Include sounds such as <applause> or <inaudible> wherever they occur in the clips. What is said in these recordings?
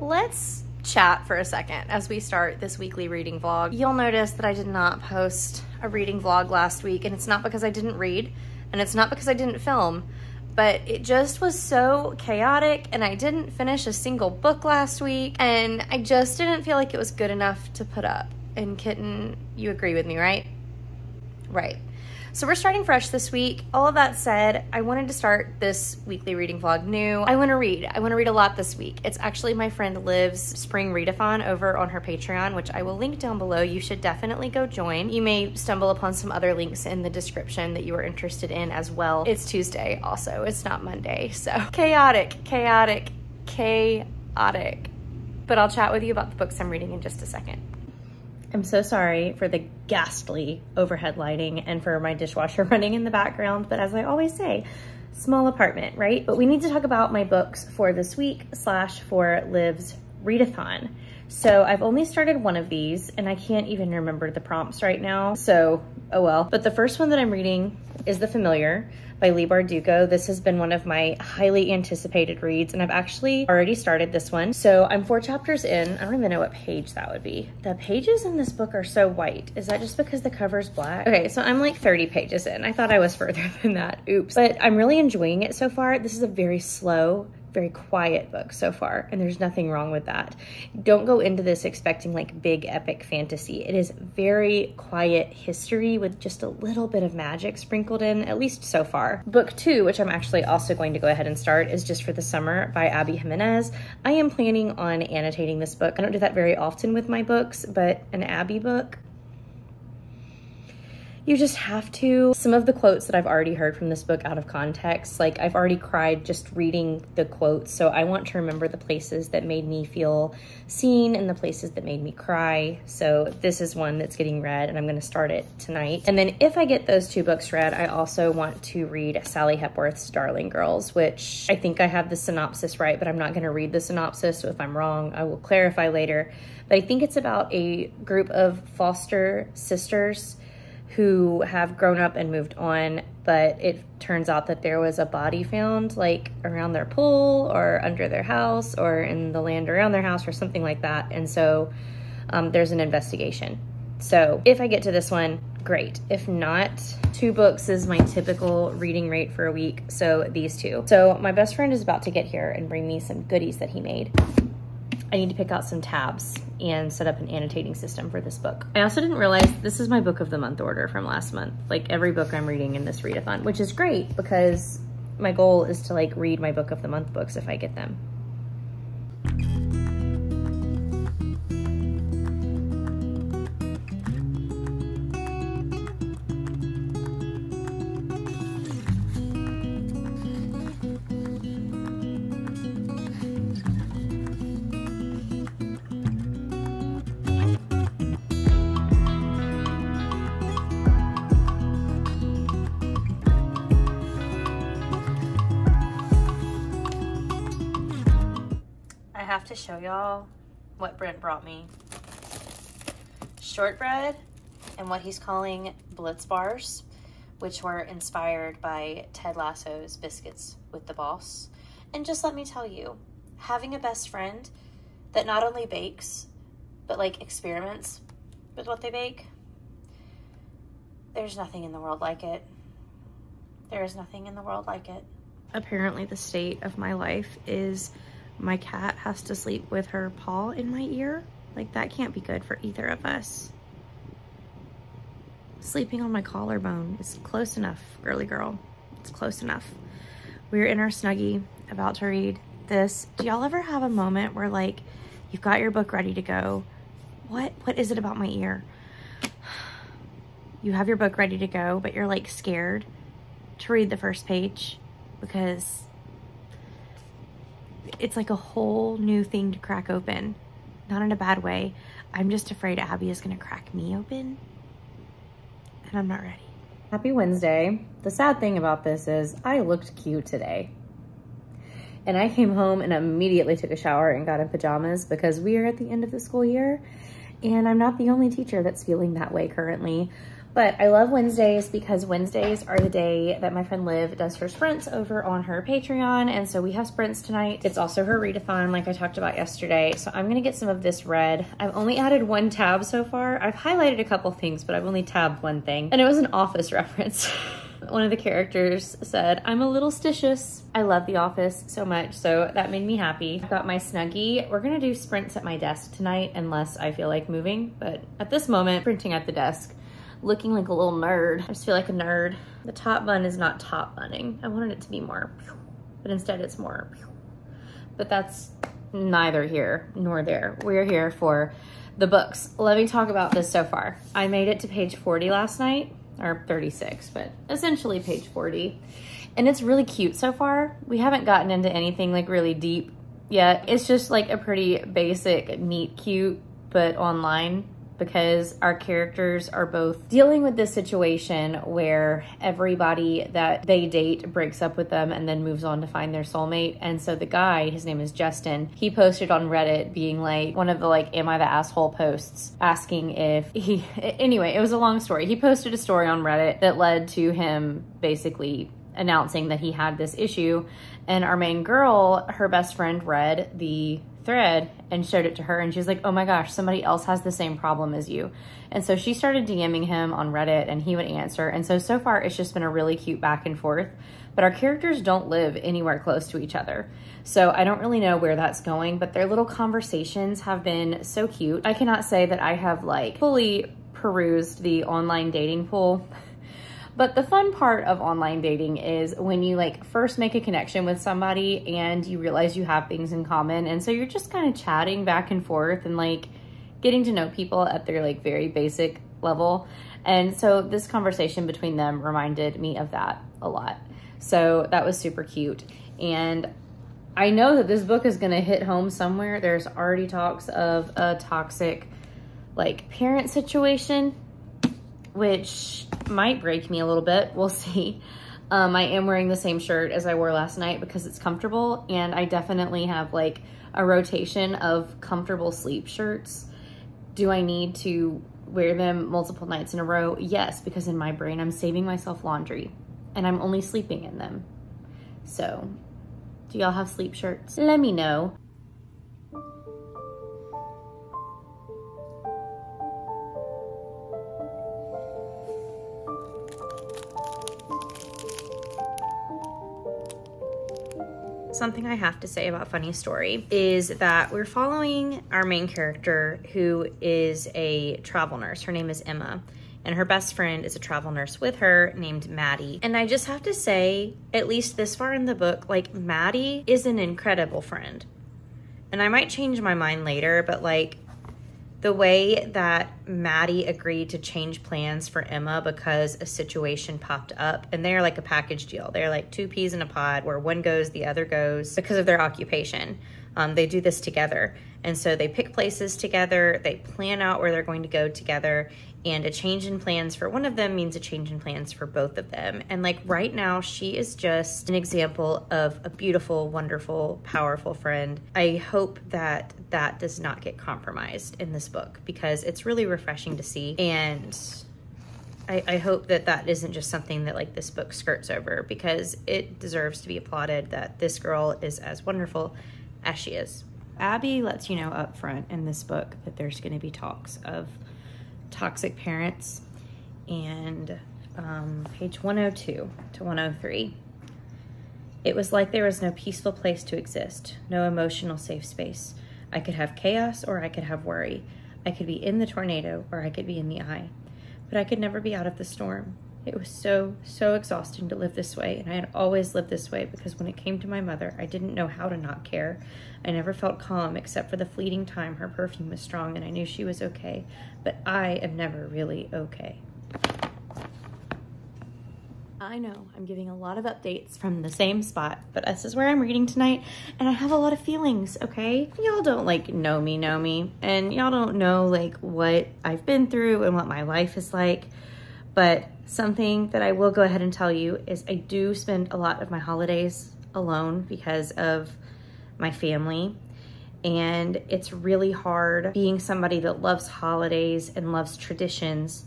Let's chat for a second as we start this weekly reading vlog. You'll notice that I did not post a reading vlog last week, and it's not because I didn't read, and it's not because I didn't film, but it just was so chaotic, and I didn't finish a single book last week, and I just didn't feel like it was good enough to put up. And Kitten, you agree with me, right? Right. So we're starting fresh this week. All of that said, I wanted to start this weekly reading vlog new. I want to read. I want to read a lot this week. It's actually my friend Liv's spring readathon over on her Patreon, which I will link down below. You should definitely go join. You may stumble upon some other links in the description that you are interested in as well. It's Tuesday also. It's not Monday. So chaotic, chaotic, chaotic. But I'll chat with you about the books I'm reading in just a second. I'm so sorry for the ghastly overhead lighting and for my dishwasher <laughs> running in the background, but as I always say, small apartment, right? But we need to talk about my books for this week slash for Liv's readathon. So I've only started one of these and I can't even remember the prompts right now. So, oh well. But the first one that I'm reading is The Familiar by Leigh Bardugo. This has been one of my highly anticipated reads and I've actually already started this one. So I'm four chapters in. I don't even know what page that would be. The pages in this book are so white. Is that just because the cover's black? Okay, so I'm like 30 pages in. I thought I was further <laughs> than that. Oops. But I'm really enjoying it so far. This is a very slow very quiet book so far, and there's nothing wrong with that. Don't go into this expecting like big epic fantasy. It is very quiet history with just a little bit of magic sprinkled in, at least so far. Book two, which I'm actually also going to go ahead and start, is Just for the Summer by Abby Jimenez. I am planning on annotating this book. I don't do that very often with my books, but an Abby book, you just have to. Some of the quotes that I've already heard from this book out of context, like I've already cried just reading the quotes. So I want to remember the places that made me feel seen and the places that made me cry. So this is one that's getting read and I'm going to start it tonight. And then if I get those two books read, I also want to read Sally Hepworth's Darling Girls, which I think I have the synopsis right, but I'm not going to read the synopsis. So if I'm wrong, I will clarify later. But I think it's about a group of foster sisters who have grown up and moved on, but it turns out that there was a body found like around their pool or under their house or in the land around their house or something like that. And so um, there's an investigation. So if I get to this one, great. If not, two books is my typical reading rate for a week. So these two. So my best friend is about to get here and bring me some goodies that he made. I need to pick out some tabs and set up an annotating system for this book. I also didn't realize this is my book of the month order from last month. Like every book I'm reading in this readathon, which is great because my goal is to like read my book of the month books if I get them. Y'all what Brent brought me. Shortbread and what he's calling Blitz bars, which were inspired by Ted Lasso's Biscuits with the Boss. And just let me tell you, having a best friend that not only bakes, but like experiments with what they bake, there's nothing in the world like it. There is nothing in the world like it. Apparently the state of my life is my cat has to sleep with her paw in my ear. Like that can't be good for either of us. Sleeping on my collarbone is close enough, girly girl. It's close enough. We're in our snuggie, about to read this. Do y'all ever have a moment where like you've got your book ready to go? What, what is it about my ear? You have your book ready to go, but you're like scared to read the first page because it's like a whole new thing to crack open. Not in a bad way. I'm just afraid Abby is gonna crack me open and I'm not ready. Happy Wednesday. The sad thing about this is I looked cute today. And I came home and immediately took a shower and got in pajamas because we are at the end of the school year and I'm not the only teacher that's feeling that way currently. But I love Wednesdays because Wednesdays are the day that my friend Liv does her sprints over on her Patreon. And so we have sprints tonight. It's also her readathon like I talked about yesterday. So I'm gonna get some of this read. I've only added one tab so far. I've highlighted a couple things, but I've only tabbed one thing. And it was an office <laughs> reference. one of the characters said, I'm a little stitious. I love The Office so much, so that made me happy. I've got my Snuggie. We're gonna do sprints at my desk tonight unless I feel like moving, but at this moment, printing at the desk, looking like a little nerd. I just feel like a nerd. The top bun is not top bunning. I wanted it to be more, but instead it's more, but that's neither here nor there. We're here for the books. Let me talk about this so far. I made it to page 40 last night or 36, but essentially page 40. And it's really cute so far. We haven't gotten into anything like really deep yet. It's just like a pretty basic, neat, cute, but online because our characters are both dealing with this situation where everybody that they date breaks up with them and then moves on to find their soulmate. And so the guy, his name is Justin, he posted on Reddit being like one of the like, Am I the asshole posts asking if he, <laughs> anyway, it was a long story. He posted a story on Reddit that led to him basically announcing that he had this issue. And our main girl, her best friend, read the thread and showed it to her and she was like oh my gosh somebody else has the same problem as you. And so she started dming him on reddit and he would answer. And so so far it's just been a really cute back and forth but our characters don't live anywhere close to each other. So i don't really know where that's going but their little conversations have been so cute. I cannot say that i have like fully perused the online dating pool <laughs> but the fun part of online dating is when you like first make a connection with somebody and you realize you have things in common. And so you're just kind of chatting back and forth and like getting to know people at their like very basic level. And so this conversation between them reminded me of that a lot. So that was super cute. And I know that this book is going to hit home somewhere. There's already talks of a toxic like parent situation, which might break me a little bit. We'll <laughs> see. Um, I am wearing the same shirt as I wore last night because it's comfortable and I definitely have like a rotation of comfortable sleep shirts. Do I need to wear them multiple nights in a row? Yes, because in my brain I'm saving myself laundry and I'm only sleeping in them. So, do y'all have sleep shirts? Let me know. Something I have to say about Funny Story is that we're following our main character who is a travel nurse. Her name is Emma and her best friend is a travel nurse with her named Maddie. And I just have to say, at least this far in the book, like Maddie is an incredible friend. And I might change my mind later, but like the way that Maddie agreed to change plans for Emma because a situation popped up, and they're like a package deal. They're like two peas in a pod where one goes, the other goes because of their occupation. Um, they do this together. And so they pick places together, they plan out where they're going to go together, and a change in plans for one of them means a change in plans for both of them. And like right now, she is just an example of a beautiful, wonderful, powerful friend. I hope that that does not get compromised in this book because it's really refreshing to see. And I, I, hope that that isn't just something that like this book skirts over because it deserves to be applauded that this girl is as wonderful as she is. Abby lets you know up front in this book that there's going to be talks of toxic parents and um, page 102 to 103. It was like there was no peaceful place to exist, no emotional safe space. I could have chaos or I could have worry. I could be in the tornado or I could be in the eye. But I could never be out of the storm. It was so, so exhausting to live this way, and I had always lived this way because when it came to my mother, I didn't know how to not care. I never felt calm except for the fleeting time her perfume was strong and I knew she was okay, but I am never really okay. I know I'm giving a lot of updates from the same spot, but this is where I'm reading tonight and I have a lot of feelings, okay? Y'all don't like know me, know me, and y'all don't know like what I've been through and what my life is like. But something that I will go ahead and tell you is I do spend a lot of my holidays alone because of my family. And it's really hard being somebody that loves holidays and loves traditions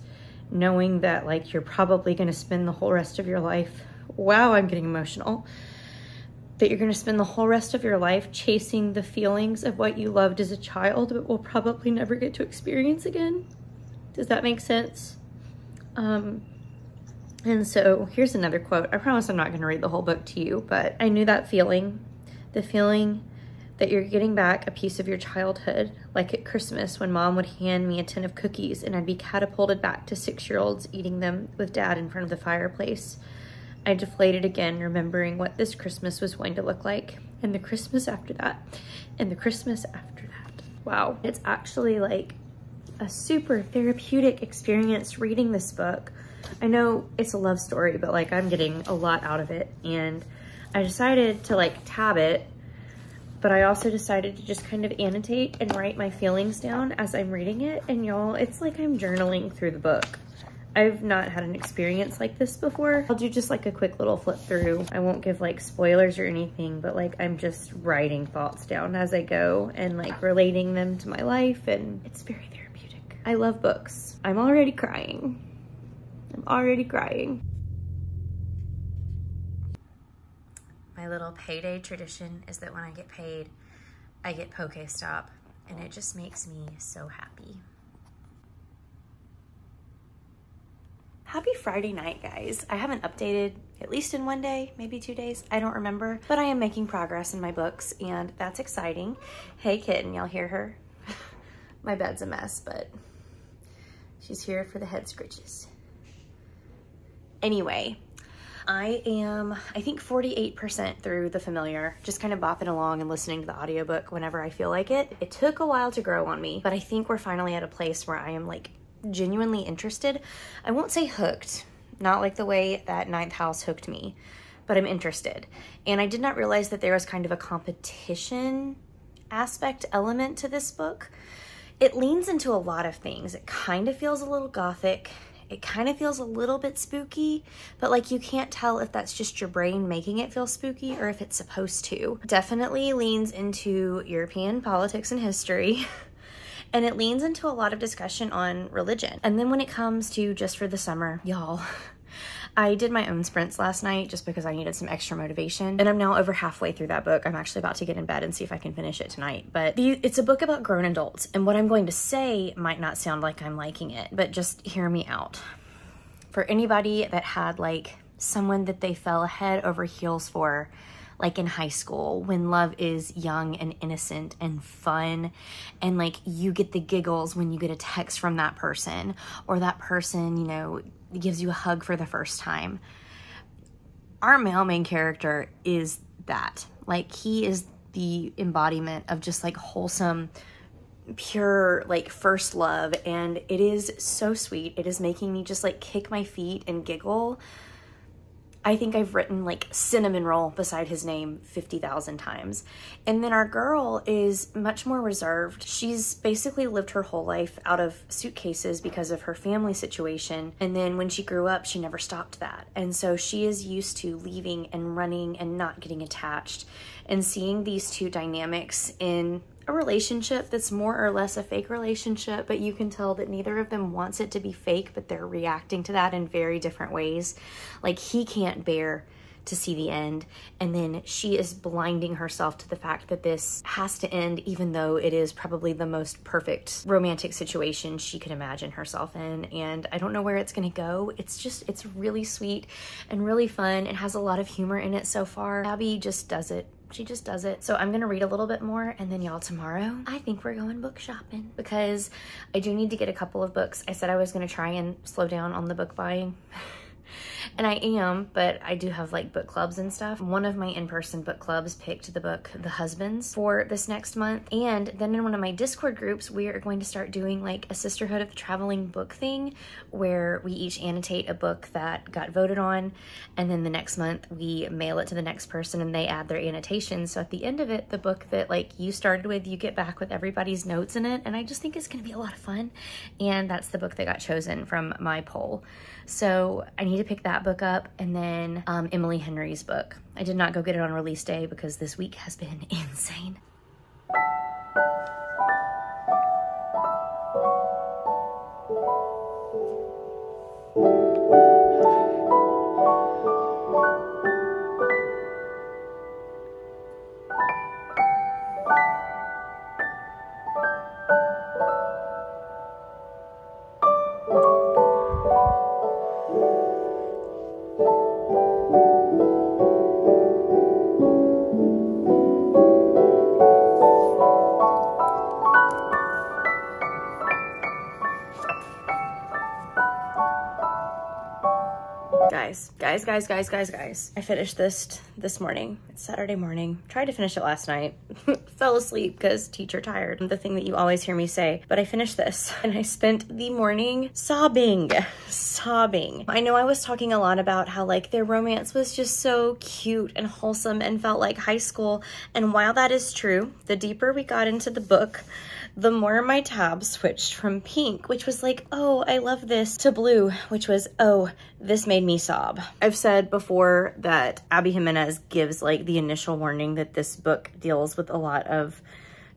knowing that like you're probably going to spend the whole rest of your life. Wow, I'm getting emotional. That you're going to spend the whole rest of your life chasing the feelings of what you loved as a child, but will probably never get to experience again. Does that make sense? Um, and so here's another quote. I promise I'm not going to read the whole book to you, but I knew that feeling the feeling that you're getting back a piece of your childhood, like at Christmas when mom would hand me a tin of cookies and I'd be catapulted back to six year olds eating them with dad in front of the fireplace. I deflated again, remembering what this Christmas was going to look like, and the Christmas after that, and the Christmas after that. Wow, it's actually like a super therapeutic experience reading this book. I know it's a love story, but like I'm getting a lot out of it, and I decided to like tab it but I also decided to just kind of annotate and write my feelings down as I'm reading it. And y'all, it's like I'm journaling through the book. I've not had an experience like this before. I'll do just like a quick little flip through. I won't give like spoilers or anything, but like I'm just writing thoughts down as I go and like relating them to my life and it's very therapeutic. I love books. I'm already crying. I'm already crying. my little payday tradition is that when I get paid, I get Pokestop, and it just makes me so happy. Happy Friday night, guys. I haven't updated at least in one day, maybe two days. I don't remember, but I am making progress in my books and that's exciting. Hey kitten, y'all hear her? <laughs> my bed's a mess, but she's here for the head scritches. Anyway, I am, I think 48% through The Familiar, just kind of bopping along and listening to the audiobook whenever I feel like it. It took a while to grow on me, but I think we're finally at a place where I am like genuinely interested. I won't say hooked, not like the way that Ninth House hooked me, but I'm interested. And I did not realize that there was kind of a competition aspect element to this book. It leans into a lot of things. It kind of feels a little gothic. It kind of feels a little bit spooky, but like you can't tell if that's just your brain making it feel spooky or if it's supposed to. Definitely leans into European politics and history. <laughs> and it leans into a lot of discussion on religion. And then when it comes to just for the summer, y'all, <laughs> I did my own sprints last night just because I needed some extra motivation. And I'm now over halfway through that book. I'm actually about to get in bed and see if I can finish it tonight. But the, it's a book about grown adults. And what I'm going to say might not sound like I'm liking it, but just hear me out. For anybody that had like someone that they fell head over heels for, like in high school when love is young and innocent and fun and like you get the giggles when you get a text from that person or that person you know gives you a hug for the first time. Our male main character is that. Like, he is the embodiment of just like wholesome, pure, like first love. And it is so sweet. It is making me just like kick my feet and giggle I think I've written like cinnamon roll beside his name 50,000 times. And then our girl is much more reserved. She's basically lived her whole life out of suitcases because of her family situation. And then when she grew up, she never stopped that. And so she is used to leaving and running and not getting attached. And seeing these two dynamics in a relationship that's more or less a fake relationship, but you can tell that neither of them wants it to be fake, but they're reacting to that in very different ways. Like he can't bear to see the end, and then she is blinding herself to the fact that this has to end, even though it is probably the most perfect romantic situation she could imagine herself in. And I don't know where it's gonna go. It's just, it's really sweet and really fun. It has a lot of humor in it so far. Abby just does it she just does it. So I'm gonna read a little bit more and then y'all tomorrow, I think we're going book shopping because I do need to get a couple of books. I said I was gonna try and slow down on the book buying. <laughs> and I am, but I do have like book clubs and stuff. One of my in-person book clubs picked the book The Husbands for this next month. And then in one of my Discord groups, we are going to start doing like a Sisterhood of the Traveling book thing where we each annotate a book that got voted on. And then the next month we mail it to the next person and they add their annotations. So at the end of it, the book that like you started with, you get back with everybody's notes in it. And I just think it's gonna be a lot of fun. And that's the book that got chosen from my poll. So I need to pick that book up and then um, Emily Henry's book. I did not go get it on release day because this week has been <laughs> insane. Guys, guys, guys, guys. I finished this this morning. It's Saturday morning. Tried to finish it last night. <laughs> Fell asleep because teacher tired. The thing that you always hear me say. But I finished this <laughs> and I spent the morning sobbing, <laughs> sobbing. I know I was talking a lot about how like their romance was just so cute and wholesome and felt like high school. And while that is true, the deeper we got into the book, the more my tab switched from pink, which was like, oh, I love this, to blue, which was, oh, this made me sob. I've said before that Abby Jimenez gives like the initial warning that this book deals with a lot of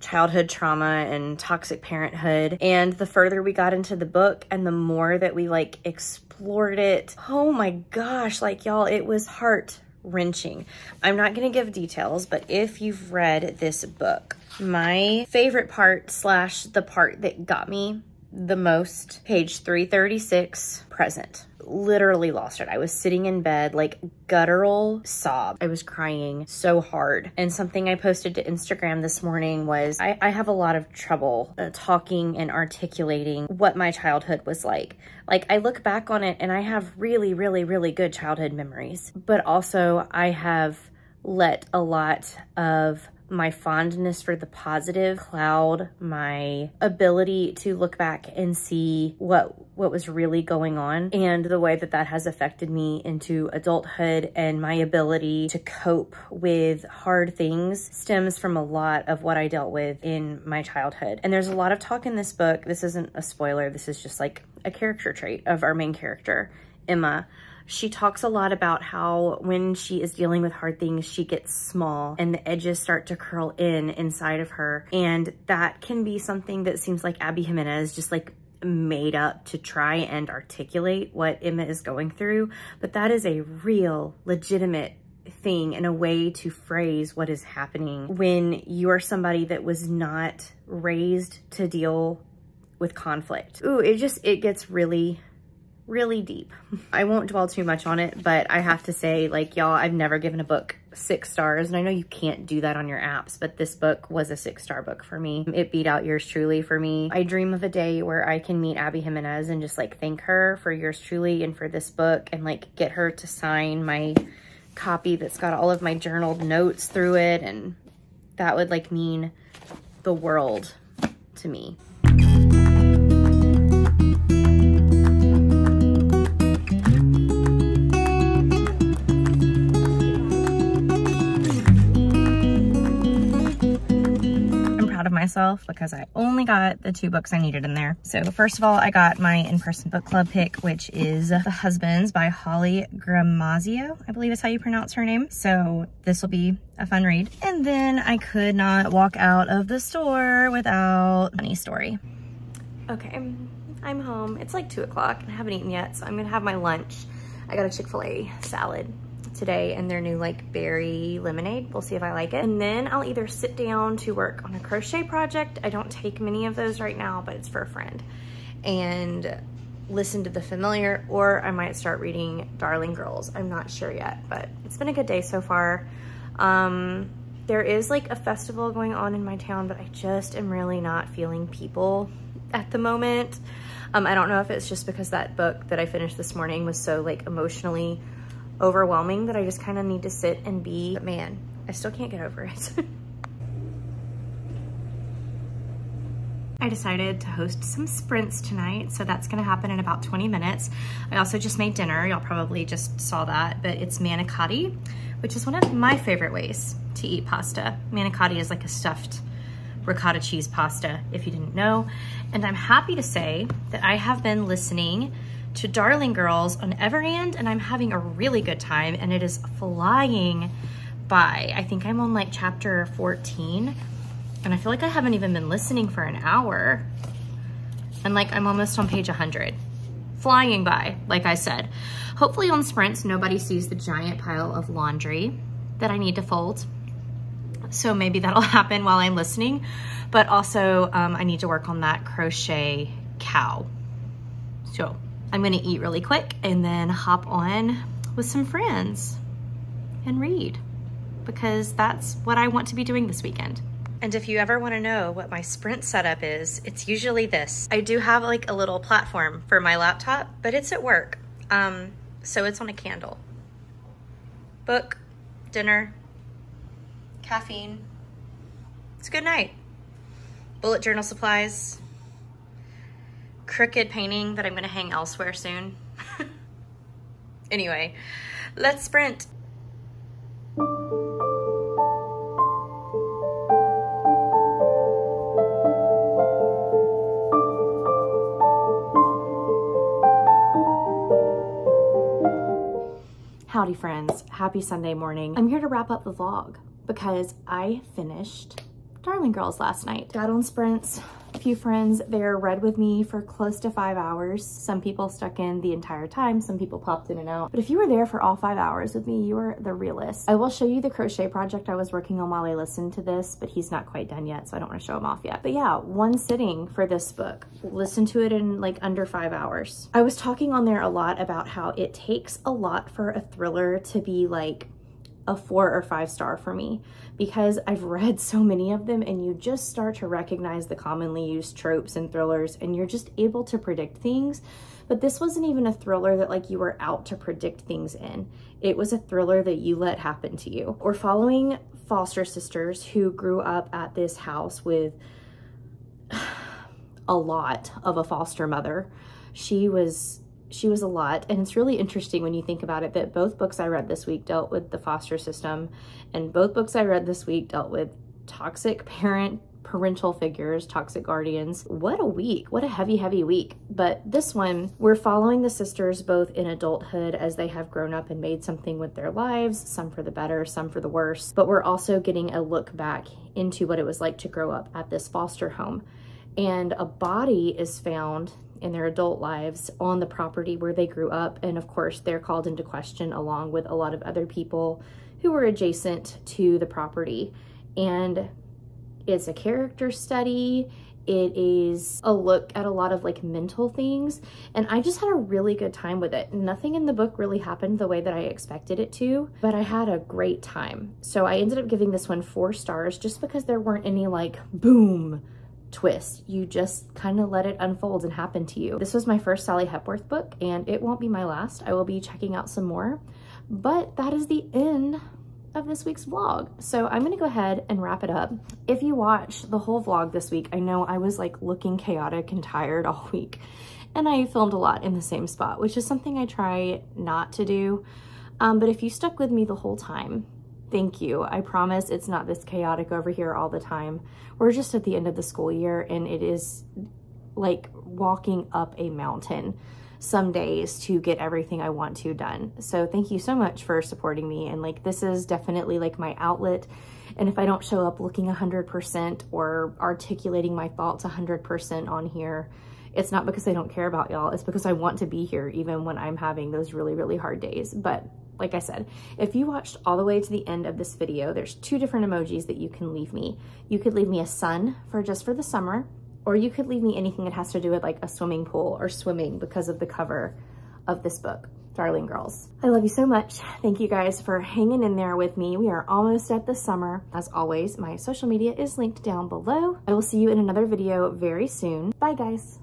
childhood trauma and toxic parenthood. And the further we got into the book and the more that we like explored it, oh my gosh, like y'all, it was heart wrenching. I'm not going to give details, but if you've read this book, my favorite part slash the part that got me the most, page 336, present. Literally lost it. I was sitting in bed, like guttural sob. I was crying so hard. And something I posted to Instagram this morning was I, I have a lot of trouble uh, talking and articulating what my childhood was like. Like I look back on it and I have really, really, really good childhood memories, but also I have let a lot of my fondness for the positive cloud my ability to look back and see what what was really going on and the way that that has affected me into adulthood and my ability to cope with hard things stems from a lot of what I dealt with in my childhood. And there's a lot of talk in this book. This isn't a spoiler. This is just like a character trait of our main character, Emma she talks a lot about how when she is dealing with hard things, she gets small and the edges start to curl in inside of her. And that can be something that seems like Abby Jimenez just like made up to try and articulate what Emma is going through. But that is a real, legitimate thing and a way to phrase what is happening when you are somebody that was not raised to deal with conflict. Ooh, it just, it gets really really deep. I won't dwell too much on it, but I have to say, like, y'all, I've never given a book six stars, and I know you can't do that on your apps, but this book was a six-star book for me. It beat out Yours Truly for me. I dream of a day where I can meet Abby Jimenez and just, like, thank her for Yours Truly and for this book and, like, get her to sign my copy that's got all of my journaled notes through it, and that would, like, mean the world to me. Myself because I only got the two books I needed in there. So first of all, I got my in-person book club pick, which is The Husbands by Holly Gramazio, I believe is how you pronounce her name. So this will be a fun read. And then I could not walk out of the store without Funny Story. Okay, I'm home. It's like two o'clock and I haven't eaten yet, so I'm gonna have my lunch. I got a Chick-fil-A salad today and their new like berry lemonade. We'll see if I like it. And then I'll either sit down to work on a crochet project. I don't take many of those right now, but it's for a friend. And listen to The Familiar, or I might start reading Darling Girls. I'm not sure yet, but it's been a good day so far. Um, there is like a festival going on in my town, but I just am really not feeling people at the moment. Um, I don't know if it's just because that book that I finished this morning was so like emotionally overwhelming that I just kind of need to sit and be, but man, I still can't get over it. <laughs> I decided to host some sprints tonight, so that's gonna happen in about 20 minutes. I also just made dinner, y'all probably just saw that, but it's manicotti, which is one of my favorite ways to eat pasta. Manicotti is like a stuffed ricotta cheese pasta, if you didn't know. And I'm happy to say that I have been listening to Darling Girls on Everand and I'm having a really good time and it is flying by. I think I'm on like chapter 14 and I feel like I haven't even been listening for an hour. And like I'm almost on page 100. Flying by, like I said. Hopefully on sprints, nobody sees the giant pile of laundry that I need to fold. So maybe that'll <laughs> happen while I'm listening. But also um, I need to work on that crochet cow. So I'm gonna eat really quick and then hop on with some friends and read because that's what I want to be doing this weekend. And if you ever wanna know what my sprint setup is, it's usually this. I do have like a little platform for my laptop, but it's at work. Um, so it's on a candle. book, dinner, caffeine. It's a good night. Bullet journal supplies, crooked painting that I'm gonna hang elsewhere soon. <laughs> anyway, let's sprint. Howdy friends, happy Sunday morning. I'm here to wrap up the vlog because I finished Darling Girls last night. Got on sprints, a few friends there read with me for close to five hours. Some people stuck in the entire time, some people popped in and out. But if you were there for all five hours with me, you were the realist. I will show you the crochet project I was working on while I listened to this, but he's not quite done yet, so I don't want to show him off yet. But yeah, one sitting for this book. Listen to it in like under five hours. I was talking on there a lot about how it takes a lot for a thriller to be like a four or five star for me because I've read so many of them and you just start to recognize the commonly used tropes and thrillers and you're just able to predict things. But this wasn't even a thriller that like you were out to predict things in. It was a thriller that you let happen to you. We're following foster sisters who grew up at this house with <sighs> a lot of a foster mother. She was she was a lot. And it's really interesting when you think about it that both books I read this week dealt with the foster system, and both books I read this week dealt with toxic parent parental figures, toxic guardians. What a week. What a heavy, heavy week. But this one, we're following the sisters both in adulthood as they have grown up and made something with their lives, some for the better, some for the worse. But we're also getting a look back into what it was like to grow up at this foster home. And a body is found in their adult lives on the property where they grew up. And of course, they're called into question along with a lot of other people who were adjacent to the property. And it's a character study. It is a look at a lot of like mental things. And I just had a really good time with it. Nothing in the book really happened the way that I expected it to, but I had a great time. So I ended up giving this one four stars just because there weren't any like boom twist. You just kind of let it unfold and happen to you. This was my first Sally Hepworth book and it won't be my last. I will be checking out some more, but that is the end of this week's vlog. So I'm gonna go ahead and wrap it up. If you watched the whole vlog this week, I know I was like looking chaotic and tired all <laughs> week and I filmed a lot in the same spot, which is something I try not to do. Um, but if you stuck with me the whole time, Thank you. I promise it's not this chaotic over here all the time. We're just at the end of the school year and it is like walking up a mountain some days to get everything I want to done. So thank you so much for supporting me. And like, this is definitely like my outlet. And if I don't show up looking 100% or articulating my thoughts 100% on here, it's not because I don't care about y'all. It's because I want to be here even when I'm having those really, really hard days. But like I said, if you watched all the way to the end of this video, there's two different emojis that you can leave me. You could leave me a sun for just for the summer, or you could leave me anything that has to do with like a swimming pool or swimming because of the cover of this book, Darling Girls. I love you so much. Thank you guys for hanging in there with me. We are almost at the summer. As always, my social media is linked down below. I will see you in another video very soon. Bye guys.